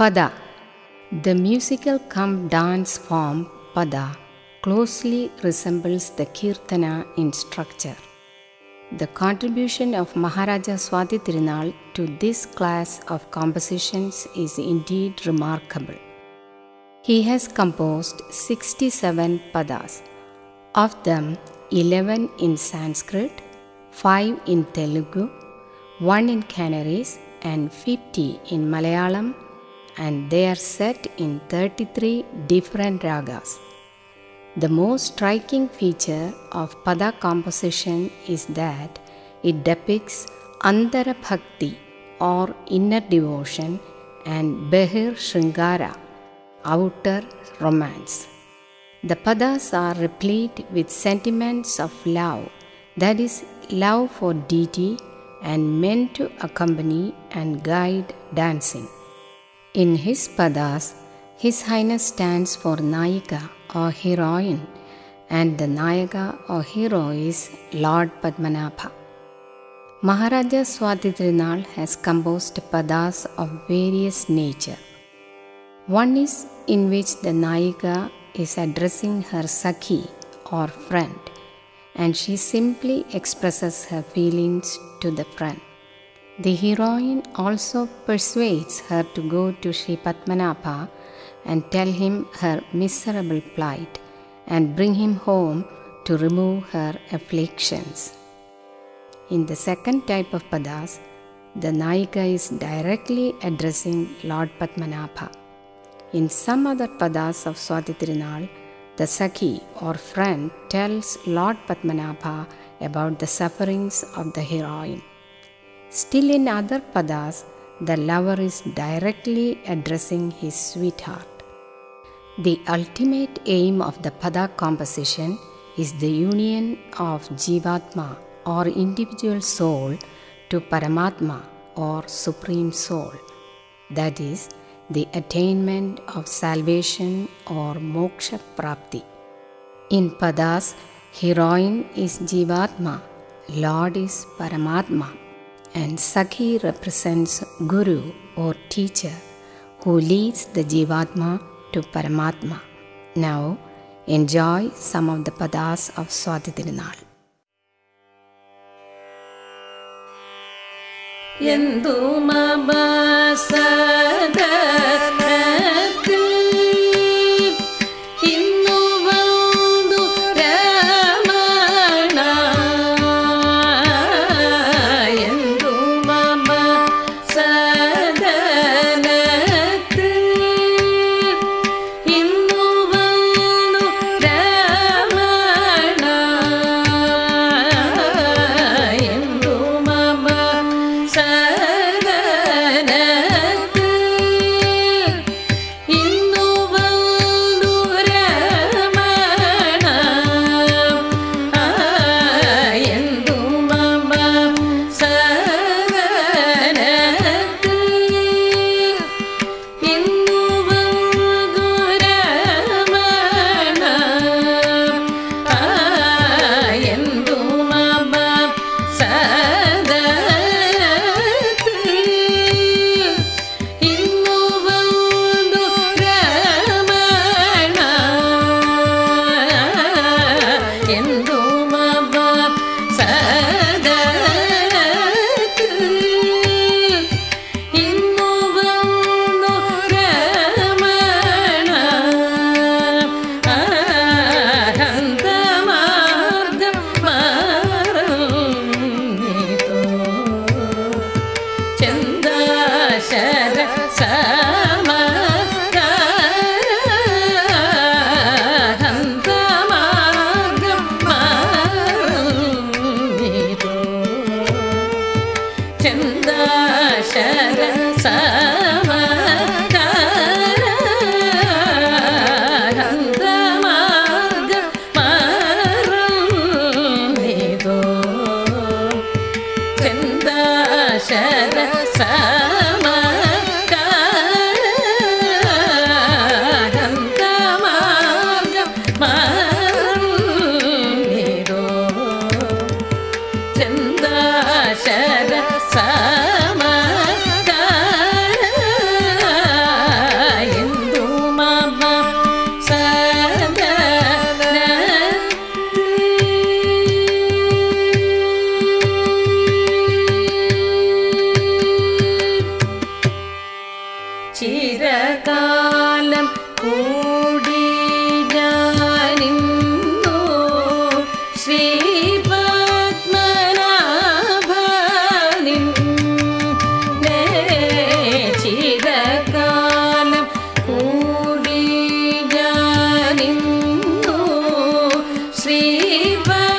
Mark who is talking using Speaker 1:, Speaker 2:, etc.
Speaker 1: Pada. The musical cum dance form Pada closely resembles the Kirtana in structure. The contribution of Maharaja Swati Tirunal to this class of compositions is indeed remarkable. He has composed 67 padas, of them 11 in Sanskrit, 5 in Telugu, 1 in Canarese, and 50 in Malayalam, and they are set in 33 different ragas. The most striking feature of Pada composition is that it depicts Antara Bhakti or inner devotion and Bahir Shringara, outer romance. The Padas are replete with sentiments of love, that is, love for deity and meant to accompany and guide dancing. In his Padas, His Highness stands for Nayika or heroine, and the Nayaka or hero is Lord Padmanabha. Maharaja Swati Tirunal has composed padas of various nature. One is in which the Nayika is addressing her Sakhi or friend, and she simply expresses her feelings to the friend. The heroine also persuades her to go to Sri Padmanabha and tell him her miserable plight and bring him home to remove her afflictions. In the second type of padas, the Nayika is directly addressing Lord Padmanabha. In some other padas of Swati Tirunal, the Sakhi or friend tells Lord Padmanabha about the sufferings of the heroine. Still, in other padas, the lover is directly addressing his sweetheart. The ultimate aim of the pada composition is the union of Jivatma or individual soul to Paramatma or Supreme Soul, that is, the attainment of salvation or moksha prapti. In padas, heroine is Jivatma, Lord is Paramatma, and Sakhi represents Guru or teacher who leads the Jivatma to Paramatma. Now, enjoy some of the padas of Swati
Speaker 2: Yendu എന്തു चिरकालं कुडि जान श्री ने चिरकालं कुडी जान श्रीमात्मना